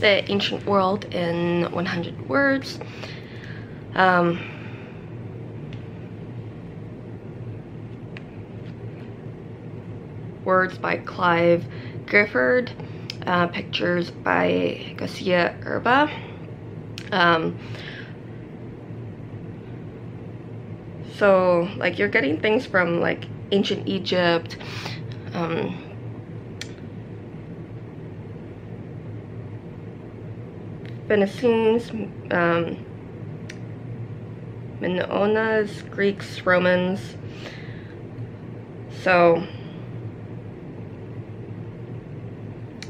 The Ancient World in 100 Words. Um, words by Clive Gifford. Uh, pictures by Gosia Herba. Um, so like you're getting things from like ancient Egypt, um, Phoenicians, um, Greeks, Romans. So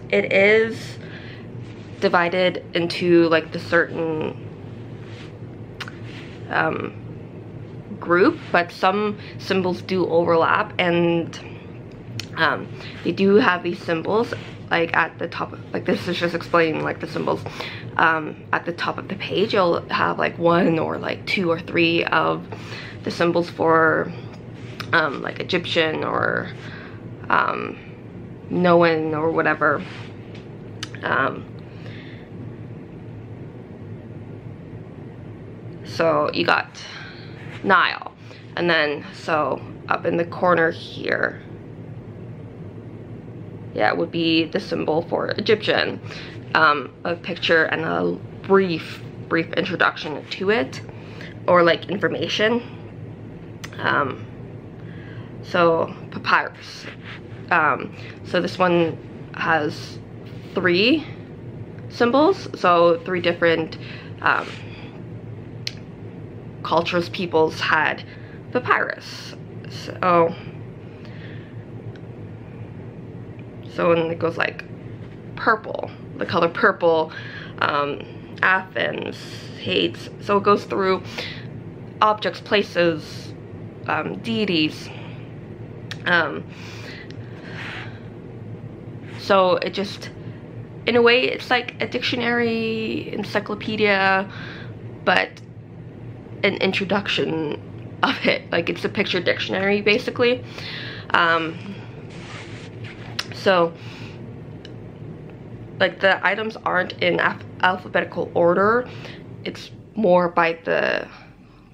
it is divided into like the certain um, group, but some symbols do overlap and um, they do have these symbols like at the top like this is just explaining like the symbols. Um, at the top of the page you'll have like one or like two or three of the symbols for um, like Egyptian or um, or whatever. Um, so you got Nile. And then so up in the corner here yeah, would be the symbol for Egyptian. Um, a picture and a brief, brief introduction to it, or like information. Um, so papyrus. Um, so this one has three symbols, so three different um, cultures, peoples had papyrus. So So when it goes like purple, the color purple, um, Athens, Hades. So it goes through objects, places, um, deities. Um, so it just, in a way, it's like a dictionary, encyclopedia, but an introduction of it. Like it's a picture dictionary, basically. Um, so like the items aren't in alphabetical order. It's more by the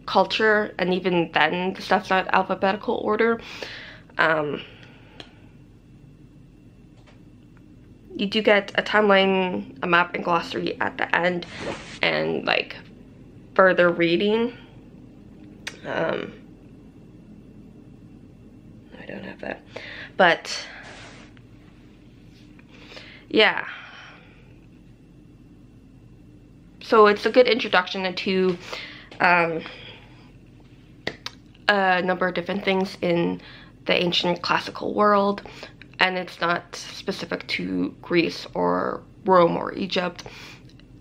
culture and even then the stuff's not alphabetical order. Um, you do get a timeline a map and glossary at the end and like further reading. Um, I don't have that. But yeah. So it's a good introduction to um, a number of different things in the ancient classical world and it's not specific to Greece or Rome or Egypt.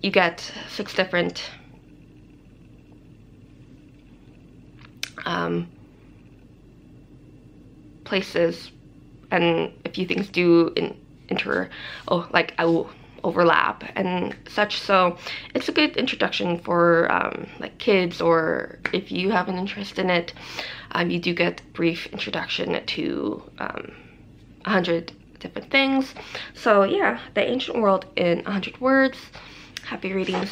You get six different um, places and a few things do in inter oh like overlap and such. So it's a good introduction for um, like kids or if you have an interest in it um, you do get brief introduction to um, 100 different things. So yeah the ancient world in 100 words. Happy readings